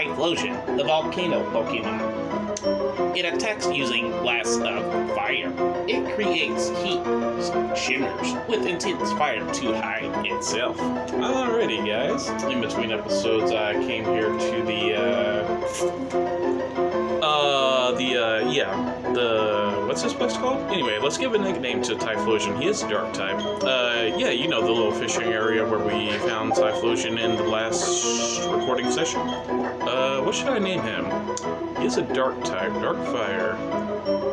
Typhlosion, the volcano Pokemon. It attacks using blasts of fire. It creates heat shimmers with intense fire to hide itself. Alrighty, guys. In between episodes, I came here to the, uh, uh, the, uh, yeah, the, what's this place called? Anyway, let's give a nickname to Typhlosion. He is a dark type. Uh, yeah, you know, the little fishing area where we found Typhlosion in the last recording session. Uh, what should I name him? He is a dark type, dark fire.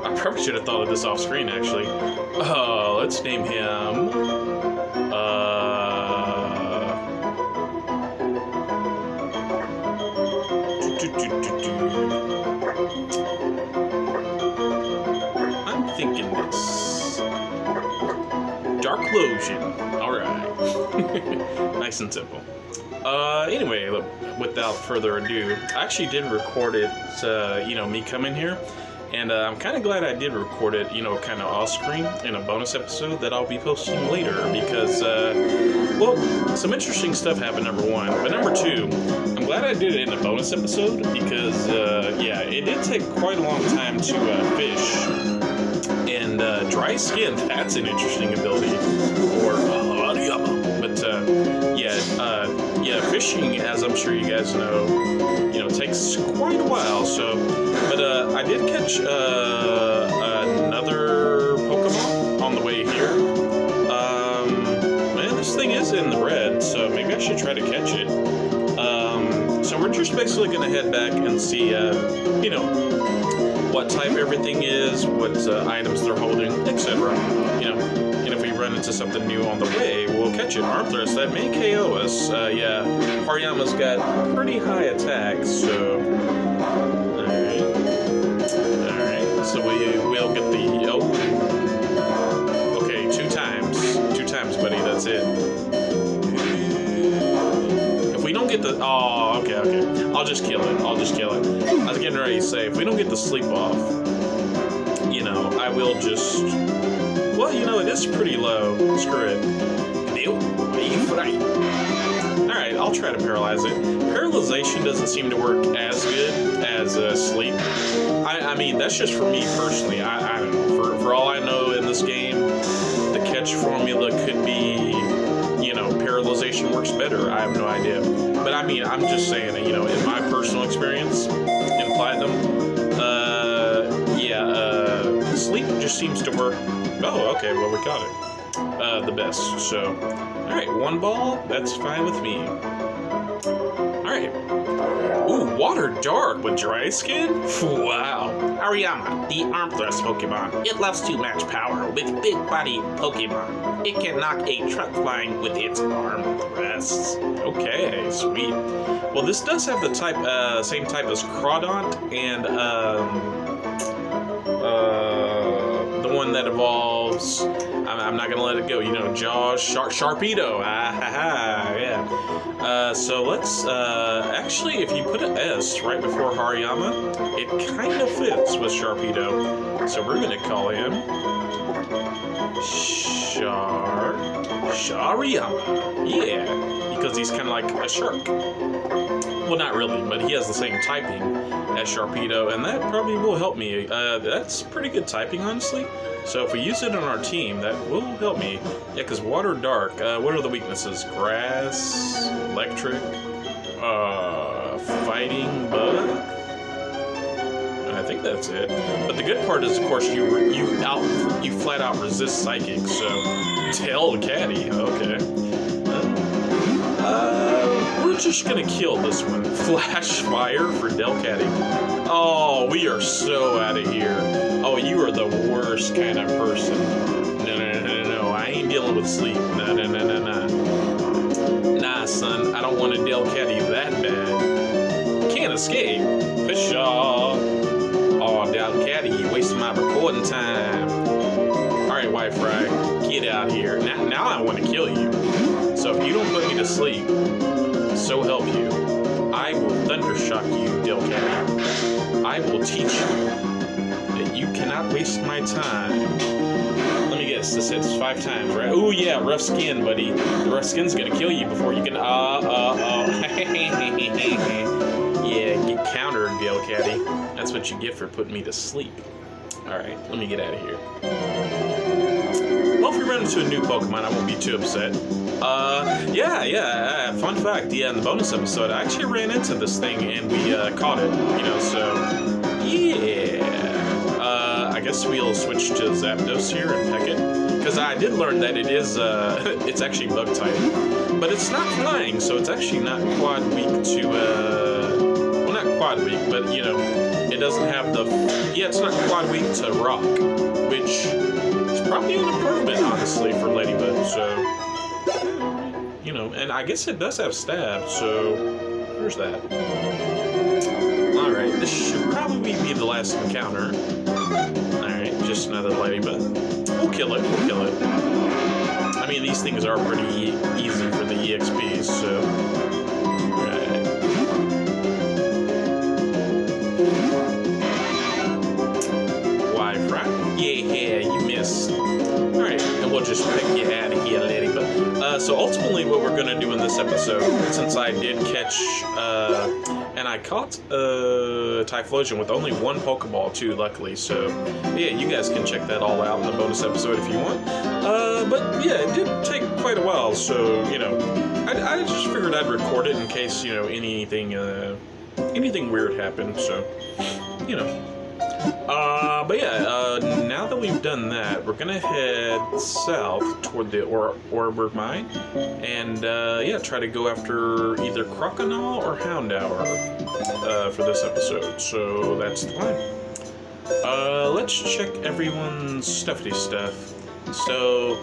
I probably should have thought of this off screen, actually. Uh, let's name him, uh, Darklosion. Alright. nice and simple. Uh, anyway, without further ado, I actually did record it, uh, you know, me coming here. And uh, I'm kind of glad I did record it, you know, kind of off screen in a bonus episode that I'll be posting later because, uh, well, some interesting stuff happened, number one. But number two, I'm glad I did it in a bonus episode because, uh, yeah, it did take quite a long time to uh, fish. And uh, dry skin, that's an interesting ability for uh, But uh, yeah, uh, yeah, fishing, as I'm sure you guys know, you know, takes quite a while. So, but uh, I did catch uh, another Pokemon on the way here. Um, man, this thing is in the red, so maybe I should try to catch it. Um, so we're just basically gonna head back and see, uh, you know, what type everything is, what uh, items they're holding, etc. You know, and if we run into something new on the way, we'll catch it. Arm thrust that may KO us. Uh, yeah, Hariyama's got pretty high attack, so. Alright. Alright, so we, we'll get the. Oh. Okay, two times. Two times, buddy, that's it. Get the. Oh, okay, okay. I'll just kill it. I'll just kill it. I was getting ready to say, if we don't get the sleep off, you know, I will just. Well, you know, it is pretty low. Screw it. Alright, I'll try to paralyze it. Paralyzation doesn't seem to work as good as uh, sleep. I, I mean, that's just for me personally. I, I don't know. For, for all I know in this game, the catch formula could be, works better. I have no idea. But I mean, I'm just saying that, you know, in my personal experience in Platinum, uh, yeah, uh, sleep just seems to work. Oh, okay, well, we got it. Uh, the best. So, alright, one ball, that's fine with me. Alright. Ooh, water dark with dry skin? Wow. Hariyama, the arm thrust Pokemon. It loves to match power with big body Pokemon. It can knock a truck flying with its arm thrusts. Okay, sweet. Well, this does have the type, uh, same type as Crawdaunt and, um, uh, the one that evolves. I'm, I'm not gonna let it go. You know, Jaws, Sharp, Sharpedo. Ah, ha, ha, yeah. Uh, so let's uh, actually, if you put an S right before Hariyama, it kind of fits with Sharpedo. So we're gonna call him Shar Shariyama. Yeah, because he's kind of like a shark. Well, not really, but he has the same typing as Sharpedo, and that probably will help me. Uh, that's pretty good typing, honestly. So if we use it on our team, that will help me. Yeah, because Water Dark, uh, what are the weaknesses? Grass, Electric, uh, Fighting, Bug? I think that's it. But the good part is, of course, you you out you flat out resist Psychic, so Delcatty, okay. Just gonna kill this one. Flash Fire for Delcatty. Oh, we are so out of here. Oh, you are the worst kind of person. No, no, no, no, no. I ain't dealing with sleep. No, no, no, no, no. Nah, son. I don't want to Delcatty that bad. Can't escape. Pshaw. Oh, Delcatty, you wasting my recording time. Alright, Wife Fry, get out here. Now, now I want to kill you. So if you don't put me to sleep, so help you, I will thundershock you, Delcat. I will teach you that you cannot waste my time. Let me guess, this hits five times, right? Oh yeah, rough skin, buddy. The rough skin's gonna kill you before you can. Uh, uh, uh. Yeah, get countered, Gale. That's what you get for putting me to sleep. Alright, let me get out of here. Well, if we run into a new Pokemon, I won't be too upset. Uh, yeah, yeah, uh, fun fact, yeah, in the bonus episode, I actually ran into this thing and we, uh, caught it, you know, so, yeah. Uh, I guess we'll switch to Zapdos here and peck it. Because I did learn that it is, uh, it's actually bug type. But it's not flying, so it's actually not quad weak to, uh, well, not quad weak, but, you know, it doesn't have the, yeah, it's not quad weak to rock, which is probably an improvement, honestly, for Ladybug, so, you know, and I guess it does have stab, so there's that. Alright, this should probably be the last encounter. Alright, just another ladybug. We'll kill it, we'll kill it. I mean, these things are pretty easy for the EXPs, so... Right. Why, right? Yeah, you missed. Alright, and we'll just pick you out of here, ladybug. Uh, so ultimately what we're gonna do in this episode, since I did catch, uh, and I caught uh, Typhlosion with only one Pokeball too, luckily. So yeah, you guys can check that all out in the bonus episode if you want. Uh, but yeah, it did take quite a while, so you know, I, I just figured I'd record it in case you know anything, uh, anything weird happened. So you know. Uh, but yeah, uh, now that we've done that, we're gonna head south toward the or Oreburgh Mine, and uh, yeah, try to go after either Croconaw or Houndour uh, for this episode. So that's the plan. Uh, let's check everyone's stuffy stuff. So,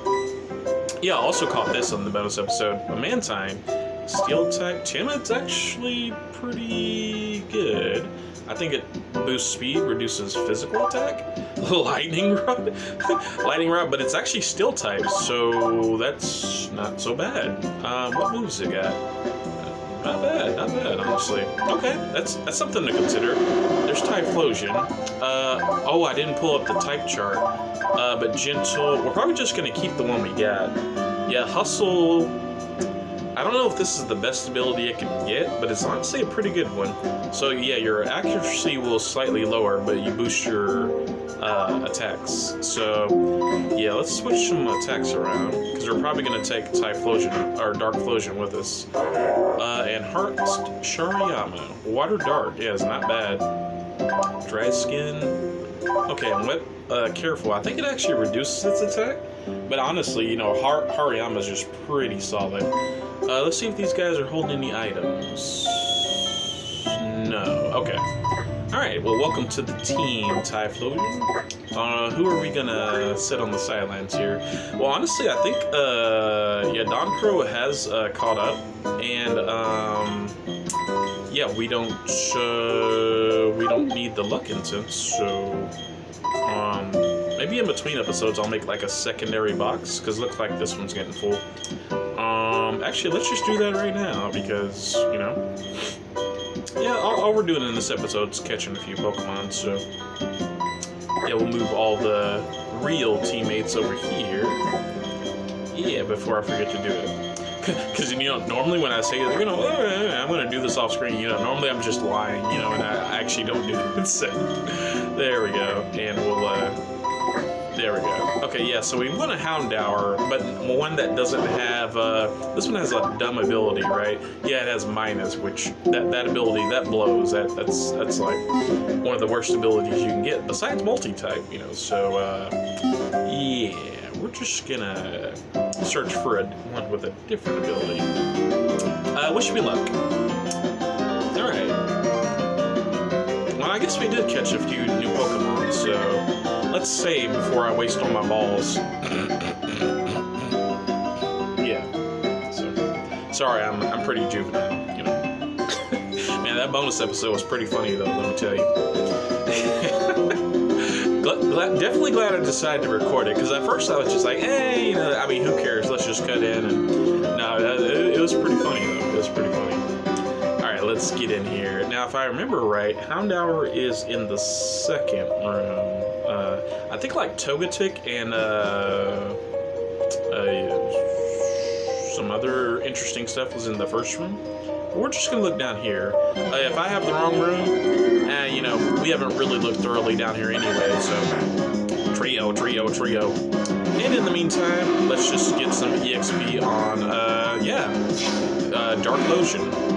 yeah, also caught this on the bonus episode. A Mantine, Steel type, Timid's actually pretty good. I think it boosts speed, reduces physical attack. Lightning rod, lightning rod, but it's actually steel type, so that's not so bad. Um, what moves it got? Not bad, not bad, honestly. Okay, that's that's something to consider. There's Typhlosion. Uh, oh, I didn't pull up the type chart. Uh, but Gentle, we're probably just gonna keep the one we got. Yeah, Hustle. I don't know if this is the best ability it can get, but it's honestly a pretty good one. So yeah, your accuracy will slightly lower, but you boost your uh, attacks. So yeah, let's switch some attacks around because we're probably gonna take Typhlosion or Dark Flosion with us. Uh, and Heart Shariyama, Water Dart. Yeah, it's not bad. Dry Skin. Okay, I'm wet. Uh, careful. I think it actually reduces its attack. But honestly, you know, Har is just pretty solid. Uh, let's see if these guys are holding any items. No. Okay. Alright, well, welcome to the team, Typhlosion. Uh, who are we gonna set on the sidelines here? Well, honestly, I think, uh, yeah, Don Crow has, uh, caught up, and, um, yeah, we don't, uh, we don't need the luck incense, so, um, maybe in between episodes I'll make, like, a secondary box, because it looks like this one's getting full. Um, actually, let's just do that right now, because, you know, yeah, all, all, we're doing in this episode is catching a few Pokemon, so yeah, we'll move all the real teammates over here. Yeah, before I forget to do it. Because, you know, normally when I say, you know, oh, I'm going to do this off screen, you know, normally I'm just lying, you know, and I actually don't do it. So, there we go. And we'll, uh, there we go. Okay, yeah, so we want a Houndour, but one that doesn't have, uh, this one has a dumb ability, right? Yeah, it has minus, which, that, that ability, that blows. That That's, that's like one of the worst abilities you can get, besides multi-type, you know, so, uh, yeah, we're just gonna search for a one with a different ability. Uh, wish me luck. Alright. Well, I guess we did catch a few new Pokemon, so let's save before I waste all my balls. yeah. So, sorry, I'm, I'm pretty juvenile, you know. Man, that bonus episode was pretty funny, though, let me tell you. glad, definitely glad I decided to record it, because at first I was just like, hey, you know, I mean, who cares? Let's just cut in. And no, it, it let's get in here. Now, if I remember right, Houndour is in the second room. Uh, I think like Togetic and uh, uh, some other interesting stuff was in the first room. we're just gonna look down here. Uh, if I have the wrong room, eh, you know, we haven't really looked thoroughly down here anyway, so trio, trio, trio. And in the meantime, let's just get some EXP on, uh, yeah, Darklosion.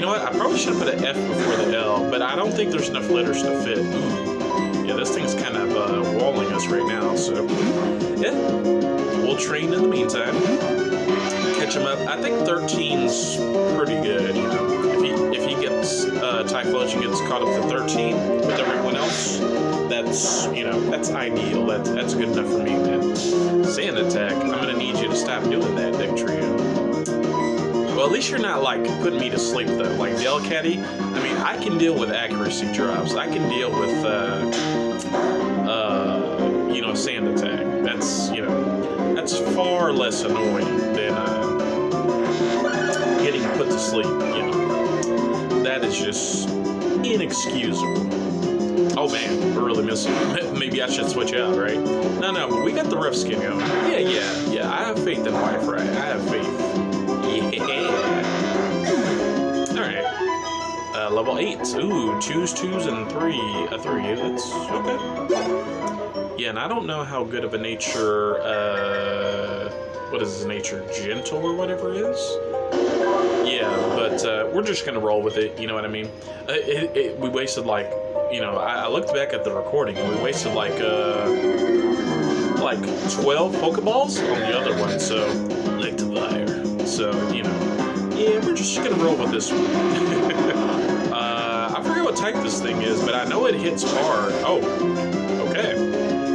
You know what? I probably should have put an F before the L, but I don't think there's enough letters to fit. Yeah, this thing's kind of uh, walling us right now, so yeah, we'll train in the meantime. Catch him up. I think 13's pretty good. You know, if he if he gets uh, Typhlosion gets caught up to 13 with everyone else, that's you know that's ideal. That's that's good enough for me, man. Sand attack. I'm gonna need you to stop doing that, Dugtrio. Well, at least you're not like putting me to sleep though. Like the Caddy, I mean, I can deal with accuracy drops. I can deal with, uh, uh, you know, sand attack. That's you know, that's far less annoying than uh, getting put to sleep. You know, that is just inexcusable. Oh man, we're really missing. Maybe I should switch out, right? No, no, but we got the rough skin going. Yeah, yeah, yeah. I have faith in right? I have faith. Yeah. All right. Uh, level eight. Ooh, choose twos and three. A three. That's okay. Yeah, and I don't know how good of a nature. Uh, what is his nature? Gentle or whatever it is. Yeah, but uh, we're just gonna roll with it. You know what I mean? Uh, it, it, we wasted like, you know, I, I, looked back at the recording and we wasted like, uh, like 12 Pokeballs on the other one. So, Electivire. So, you know, yeah, we're just gonna roll with this one. uh, I forget what type this thing is, but I know it hits hard. Oh, okay.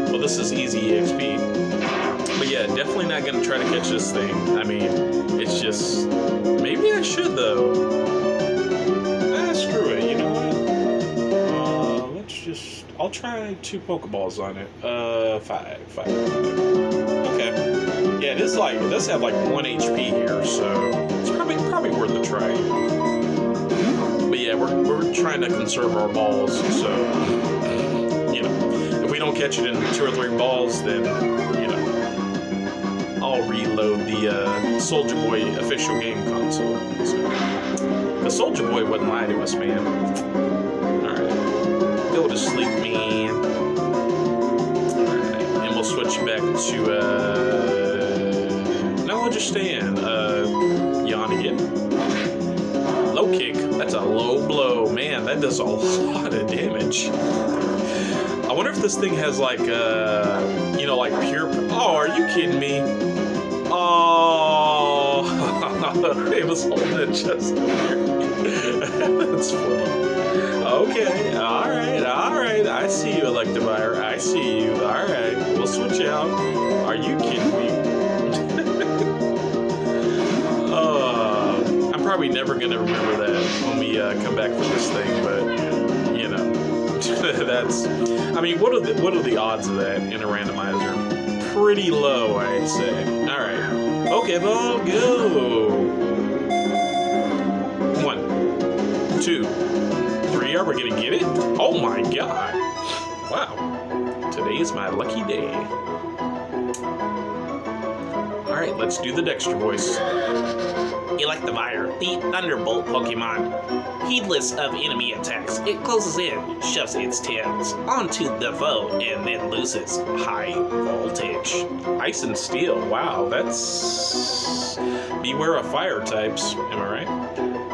Well, this is easy EXP. But yeah, definitely not gonna try to catch this thing. I mean, it's just maybe I should though. Ah, screw it. You know what? Uh, let's just. I'll try two Pokeballs on it. Uh, five, five. Okay. Yeah, it is like it does have like one HP here, so it's probably probably worth a try. But yeah, we're we're trying to conserve our balls, so you know, if we don't catch it in two or three balls, then you know. I'll reload the uh, Soldier Boy official game console. So, the Soldier Boy wouldn't lie to us, man. Alright. Go to sleep, man. And we'll switch back to, uh... No, we'll just stay in. Uh, yawn again. Low kick. That's a low blow. Man, that does a lot of damage. I wonder if this thing has like, uh, you know, like pure. Oh, are you kidding me? Oh, it was holding it just. That's funny. Okay, all right, all right. I see you, Electivire. I see you. All right, we'll switch out. Are you kidding me? Probably never gonna remember that when we uh, come back from this thing, but you know, that's. I mean, what are the what are the odds of that in a randomizer? Pretty low, I'd say. All right. Okay, ball, go. One, two, three. Are we gonna get it? Oh my god! Wow. Today is my lucky day. All right, let's do the Dexter voice. Electivire, the Thunderbolt Pokemon. Heedless of enemy attacks, it closes in, shoves its tails onto the foe, and then loses high voltage. Ice and Steel. Wow, that's beware of fire types. Am I right?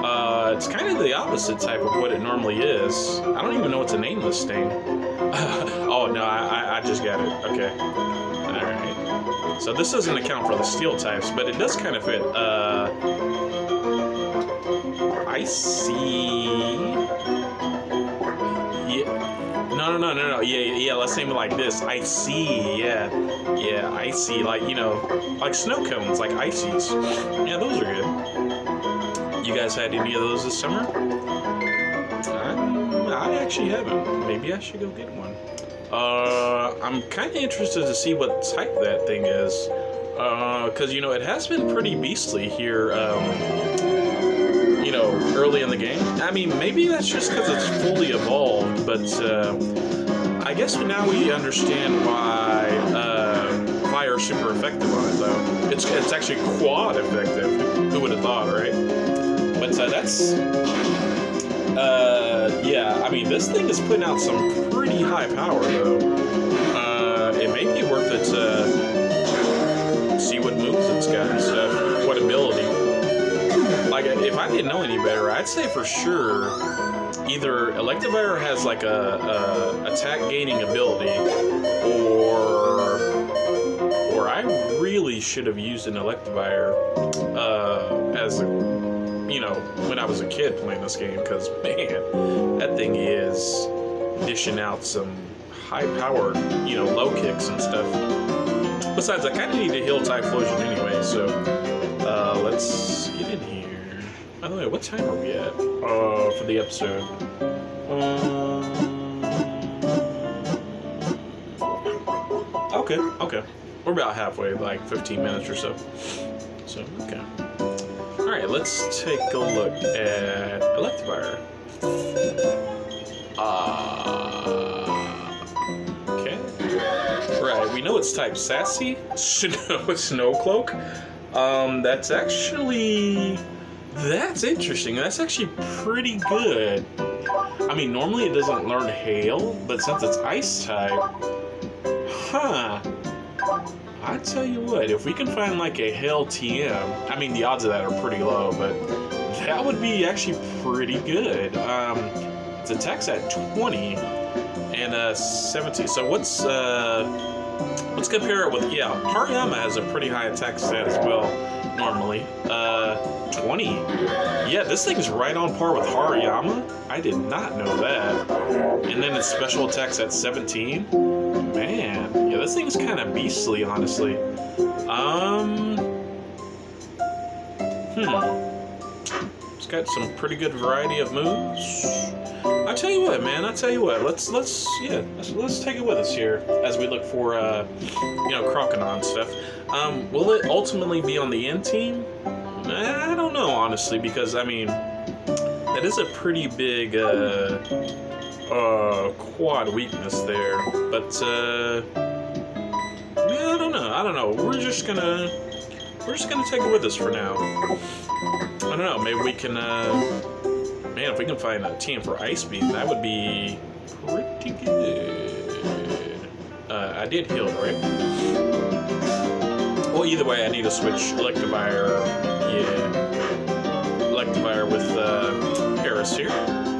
Uh, it's kind of the opposite type of what it normally is. I don't even know what to name this thing. oh no, I, I, I just got it. Okay. So this doesn't account for the steel types, but it does kind of fit. Uh, I see. Yeah. No, no, no, no, no. Yeah, yeah. Let's name it like this. I see. Yeah, yeah. I see. Like you know, like snow cones, like ices. Yeah, those are good. You guys had any of those this summer? I, I actually haven't. Maybe I should go get one. Uh, I'm kind of interested to see what type that thing is. Because, uh, you know, it has been pretty beastly here, um, you know, early in the game. I mean, maybe that's just because it's fully evolved, but uh, I guess now we understand why uh, fire is super effective on it, though. It's, it's actually quad effective. Who would have thought, right? But uh, that's. Uh, yeah, I mean, this thing is putting out some pretty high power, though. Uh, it may be worth it to see what moves it's got and stuff, what ability. Like, if I didn't know any better, I'd say for sure either Electivire has like a, a attack gaining ability, or or I really should have used an Electivire uh, as a, you know when I was a kid playing this game because man, that thing is dishing out some high powered you know low kicks and stuff. Besides, I kind of need to heal Typhlosion anyway, so uh, let's get in here. By the way, what time are we at uh, for the episode? Um, okay, okay. We're about halfway, like 15 minutes or so. So, okay. Alright, let's take a look at Electivire. Uh, okay. Right, we know it's type Sassy. Snow, Snow Cloak. Um, that's actually... That's interesting. That's actually pretty good. I mean, normally it doesn't learn Hail, but since it's Ice type... Huh. I tell you what, if we can find like a Hail TM, I mean the odds of that are pretty low, but that would be actually pretty good. Um, its attack's at 20 and uh, 17. So what's uh, let's compare it with yeah, Hariyama has a pretty high attack stat as well normally. Uh, 20. Yeah, this thing's right on par with Hariyama. I did not know that. And then its special attack's at 17. Man, this thing's kind of beastly, honestly. Um, hmm. It's got some pretty good variety of moves. I tell you what, man. I tell you what. Let's let's yeah. Let's, let's take it with us here as we look for uh, you know, Croconaw stuff. Um, will it ultimately be on the end team? I don't know, honestly, because I mean, that is a pretty big uh, uh, quad weakness there. But uh, I don't know. We're just gonna we're just gonna take it with us for now. I don't know. Maybe we can. Uh, man, if we can find a TM for Ice Beam, that would be pretty good. Uh, I did heal, right? Well, either way, I need to switch Electivire. Yeah. Electivire with uh, Paris here.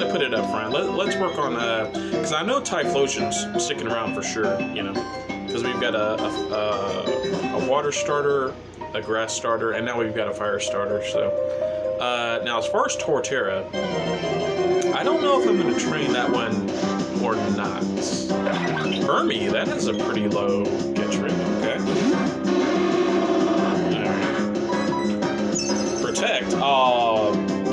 To put it up front. Let, let's work on, because uh, I know Typhlosion's sticking around for sure, you know. Because we've got a, a, a, water starter, a grass starter, and now we've got a fire starter, so. Uh, now, as far as Torterra, I don't know if I'm going to train that one or not. Burmy, that is a pretty low catch rate, okay. Protect. Oh,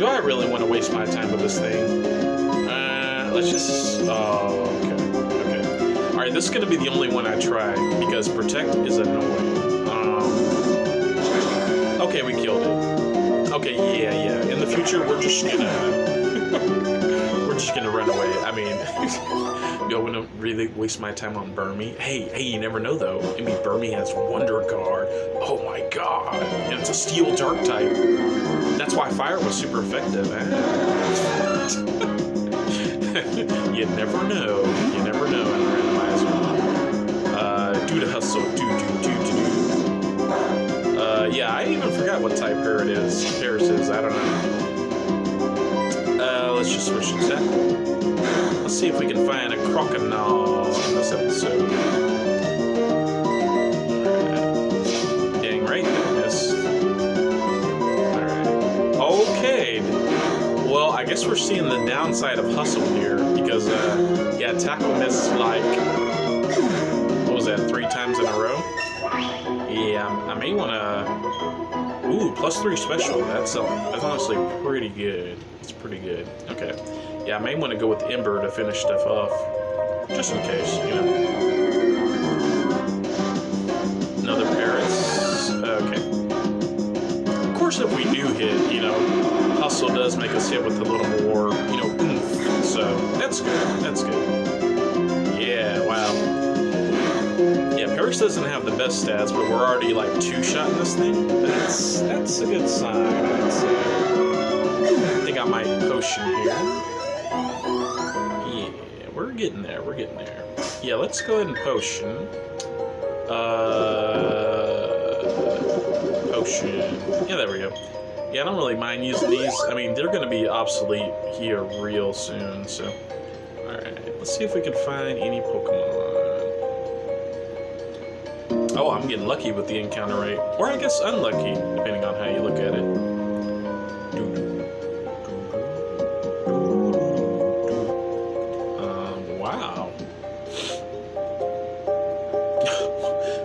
do I really want to waste my time with this thing? Uh, let's just. Oh, okay. Okay. Alright, this is going to be the only one I try because Protect is annoying. Um, okay, we killed it. Okay, yeah, yeah. In the future, we're just gonna we're just gonna run away. I mean, I to really waste my time on Burmy? Hey, hey, you never know though. I mean, Burmy has Wonder Guard. Oh my god, and it's a Steel Dark type. That's why Fire was super effective. Eh? you never know. You never know in randomizer. Uh, do the hustle. Do do do do do. Uh, yeah, I even forgot what type Parrot is. Paris is. I don't know. Uh, let's just switch to that. Let's see if we can find a crocodile in this episode. Dang right, there. Alright. Okay. Well, I guess we're seeing the downside of hustle here because, uh, yeah, tackle missed like, what was that, three times in a row? Yeah, I may want to. Ooh, plus three special. That's uh, that's honestly pretty good. It's pretty good. Okay. Yeah, I may want to go with Ember to finish stuff off, just in case, you know. Another Paris. Okay. Of course, if we do hit, you know, hustle does make us hit with a little more, you know, oomph. So that's good. That's good. Iris doesn't have the best stats, but we're already like two shotting this thing. That's that's a good sign. I think I might potion here. Yeah, we're getting there. We're getting there. Yeah, let's go ahead and potion. Uh, potion. Yeah, there we go. Yeah, I don't really mind using these. I mean, they're going to be obsolete here real soon, so. Alright, let's see if we can find any Pokemon. Oh, I'm getting lucky with the encounter rate. Or I guess unlucky, depending on how you look at it. Um, wow.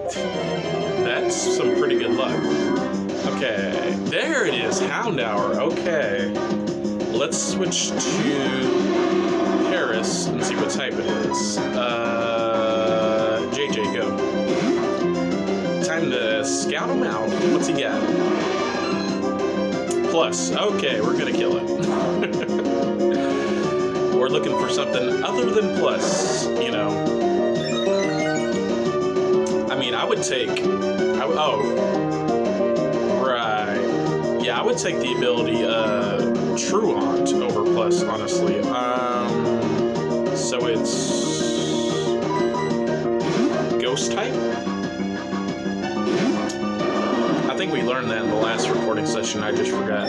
That's some pretty good luck. Okay, there it is, Houndour. Okay. Let's switch to Paris and see what type it is. Uh, scout him out. What's he got? Plus. Okay, we're gonna kill it. we're looking for something other than plus, you know. I mean, I would take. I, oh, right. Yeah, I would take the ability uh, Truant over plus, honestly. Um, so it's Ghost type. I think we learned that in the last recording session. I just forgot.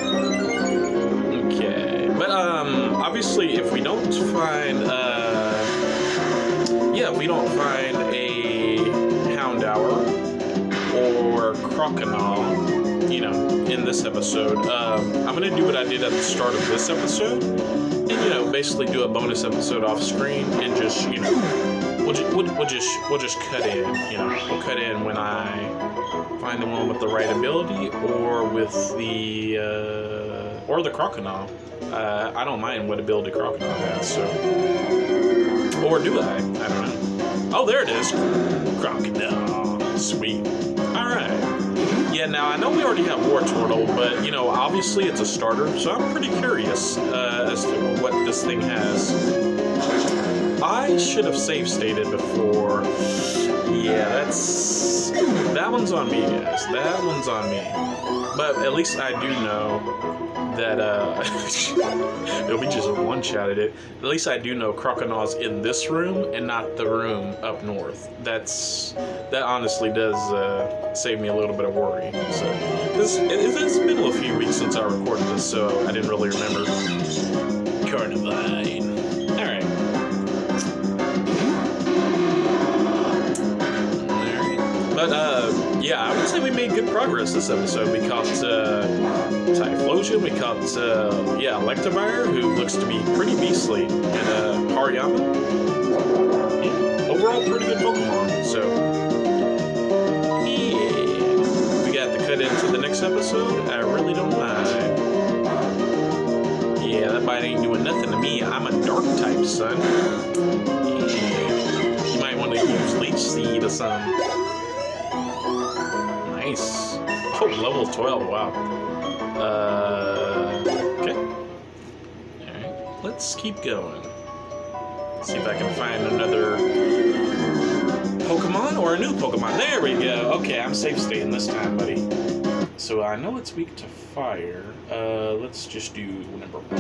Okay, but um, obviously, if we don't find uh, yeah, we don't find a Houndour or Croconaw, you know, in this episode, um, I'm gonna do what I did at the start of this episode, and you know, basically do a bonus episode off screen and just you know, we'll just we'll, we'll just we'll just cut in, you know, we'll cut in when I find the one with the right ability or with the uh, or the Croconaw. Uh, I don't mind what ability Croconaw has, so. Or do I? I don't know. Oh, there it is. Crocodile. Sweet. Alright. Yeah, now I know we already have War Turtle, but you know, obviously it's a starter, so I'm pretty curious uh, as to what this thing has. I should have save stated before. Yeah, that's. That one's on me, guys. That one's on me. But at least I do know that uh we just one shot at it. At least I do know Croconaw's in this room and not the room up north. That's that honestly does uh, save me a little bit of worry. So this it, it's been a few weeks since I recorded this, so I didn't really remember. Carnivine. But uh, yeah, I would say we made good progress this episode. We caught uh, Typhlosion, we caught uh, yeah Electivire, who looks to be pretty beastly, and uh, Hariyama. Yeah, overall pretty good Pokemon. So yeah, we got to cut into the next episode. I really don't mind. Yeah, that bite ain't doing nothing to me. I'm a dark type, son. Yeah. You might want to use Leech Seed or something. Nice. Oh, level 12, wow. Uh, okay. Alright, let's keep going. See if I can find another Pokemon or a new Pokemon. There we go. Okay, I'm safe staying this time, buddy. So I know it's weak to fire. Uh, let's just do number one.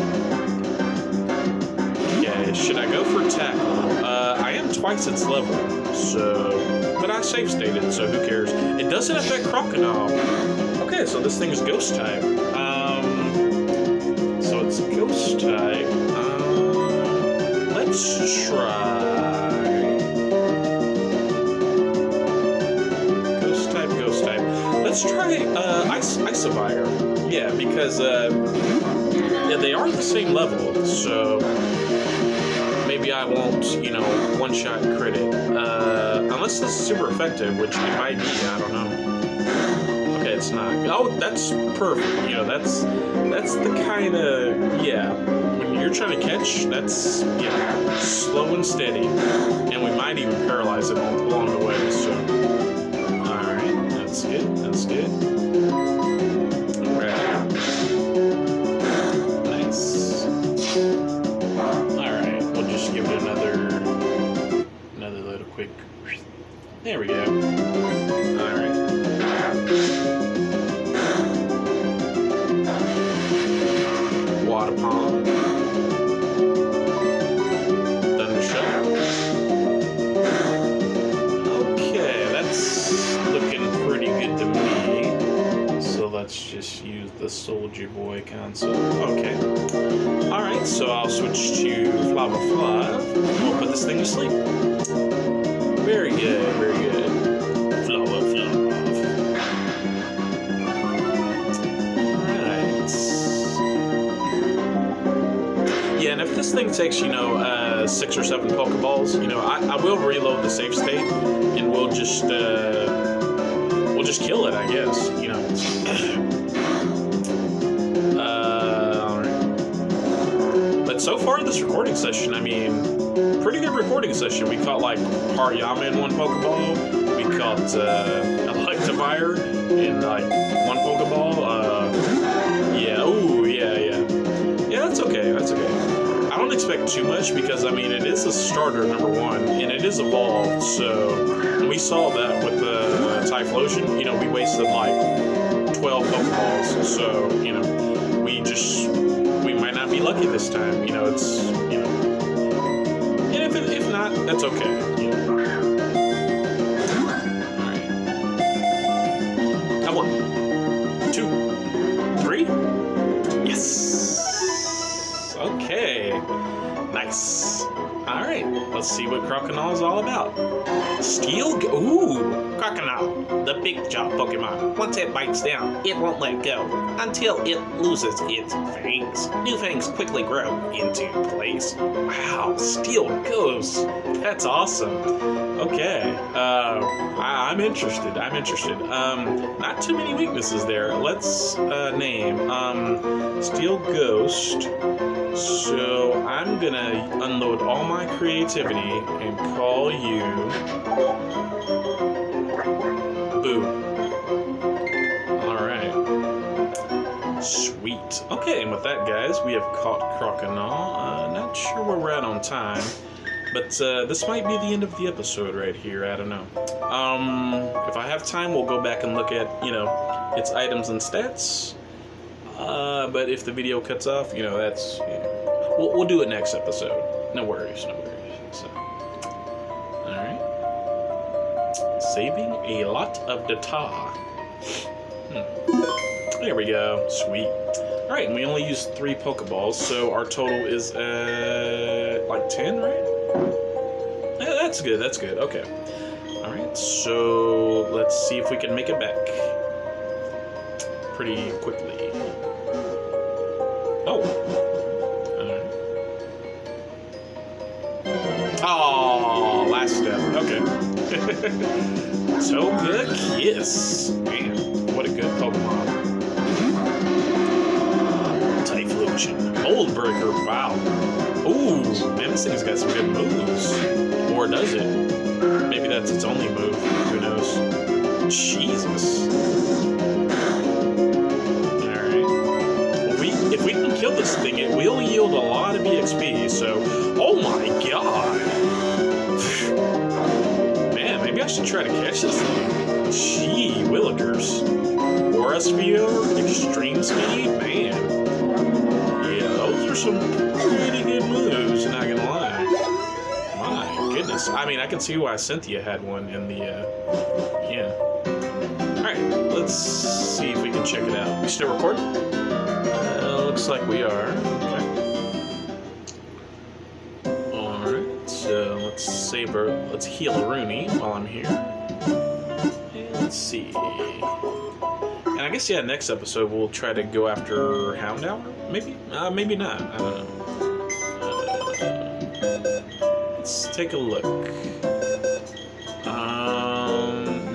Yeah, should I go for tackle? Uh, I am twice its level, so. But I safe stated, so who cares? It doesn't affect Crocodile. Okay, so this thing is ghost type. Um, so it's ghost type. Um, let's try. Ghost type, ghost type. Let's try uh, Ice, Isobire. Yeah, because uh, yeah, they are the same level, so maybe I won't, you know, one shot crit it. Uh, unless this is super effective, which it might be, I don't know. Okay, it's not. Oh, that's perfect. You know, that's that's the kind of yeah. When you're trying to catch, that's yeah, slow and steady, and we might even paralyze it all along the way. So, all right, that's good. That's good. There we go. Alright. Water palm. Thunder shock. Okay, that's looking pretty good to me. So let's just use the Soldier Boy console. Okay. Alright, so I'll switch to Flower Fly. We'll put this thing to sleep. Very good, very good. Flower Fluff. Alright. Yeah, and if this thing takes, you know, uh, six or seven Pokeballs, you know, I, I will reload the safe state and we'll just, uh, we'll just kill it, I guess, you know. uh. But so far this recording session, I mean, pretty good recording session. We caught like Hariyama in one Pokeball. We caught uh, Electivire in like one Pokeball. Uh, yeah, ooh, yeah, yeah. Yeah, that's okay, that's okay. I don't expect too much because, I mean, it is a starter, number one, and it is evolved, so we saw that with the Typhlosion. You know, we wasted like 12 Pokeballs, so, you know, we just, we might not be lucky this time. You know, it's, you know, that's okay. Let's see what Croconaw is all about. Steel. Ooh. Croconaw, the big jaw Pokemon. Once it bites down, it won't let go until it loses its fangs. New fangs quickly grow into place. Wow. Steel Ghost. That's awesome. Okay. Uh, I- I'm interested. I'm interested. Um, not too many weaknesses there. Let's uh, name um, Steel Ghost. So I'm gonna unload all my creativity and call you Boo. All right. Sweet. Okay, and with that, guys, we have caught Croconaw. Uh, not sure where we're at on time, but uh, this might be the end of the episode right here. I don't know. Um, if I have time, we'll go back and look at you know its items and stats. Uh, but if the video cuts off, you know that's we'll, we'll do it next episode. No worries, no worries. So, all right saving a lot of data. Hmm. There we go. Sweet. All right, and we only used three Pokeballs, so our total is uh like ten, right? Yeah, that's good. That's good. Okay. All right. So let's see if we can make it back pretty quickly. Oh. Oh, last step. Okay. Toga Kiss. Man, what a good Pokemon. Mm-hmm. Typhlosion. Mold Breaker. Wow. Ooh, man, this thing's got some good moves. Or does it? Maybe that's its only move. Who knows? Jesus. Thing, it will yield a lot of EXP, so... Oh my god! Man, maybe I should try to catch this thing. Gee, Willikers. Aura Sphere, Extreme Speed, man. Yeah, those are some pretty good moves, not gonna lie. My goodness. I mean, I can see why Cynthia had one in the, uh, yeah. Alright, let's see if we can check it out. We still recording? Looks like we are. Okay. Alright, so let's save our, let's heal Rooney while I'm here. And let's see. And I guess, yeah, next episode we'll try to go after Houndour? Maybe? Uh, maybe not. I don't know. Uh, let's take a look.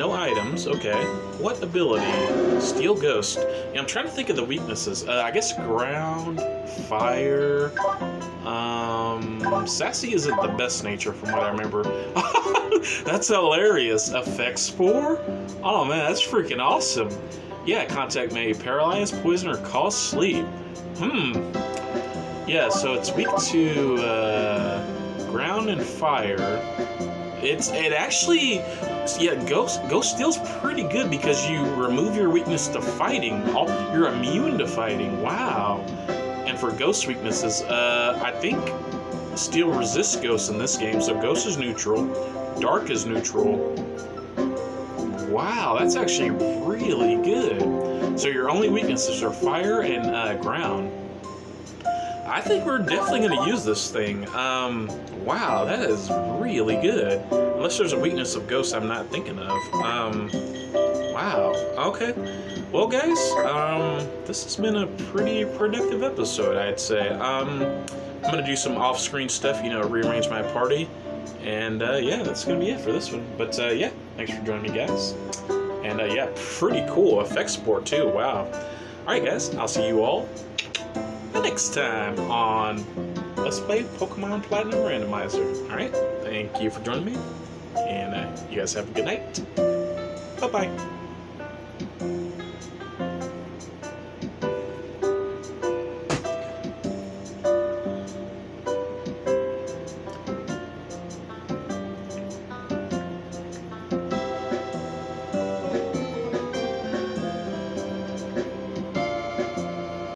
No items. Okay. What ability? Steel Ghost. Yeah, I'm trying to think of the weaknesses. Uh, I guess ground, fire. Um, Sassy isn't the best nature from what I remember. that's hilarious. Effect Spore? Oh man, that's freaking awesome. Yeah, contact may paralyze, poison, or cause sleep. Hmm. Yeah, so it's weak to uh, ground and fire. It's it actually yeah, Ghost Ghost Steel's pretty good because you remove your weakness to fighting. All, you're immune to fighting. Wow. And for Ghost weaknesses, uh, I think Steel resists Ghost in this game, so Ghost is neutral, Dark is neutral. Wow, that's actually really good. So your only weaknesses are fire and uh, ground. I think we're definitely going to use this thing. Um, wow, that is really good. Unless there's a weakness of Ghost I'm not thinking of. Um, wow, okay. Well, guys, um, this has been a pretty productive episode, I'd say. Um, I'm going to do some off-screen stuff, you know, rearrange my party. And uh, yeah, that's going to be it for this one. But uh, yeah, thanks for joining me, guys. And uh, yeah, pretty cool Effect Spore too. Wow. All right, guys, I'll see you all next time on Let's Play Pokemon Platinum Randomizer. All right, thank you for joining me, and uh, you guys have a good night. Bye bye.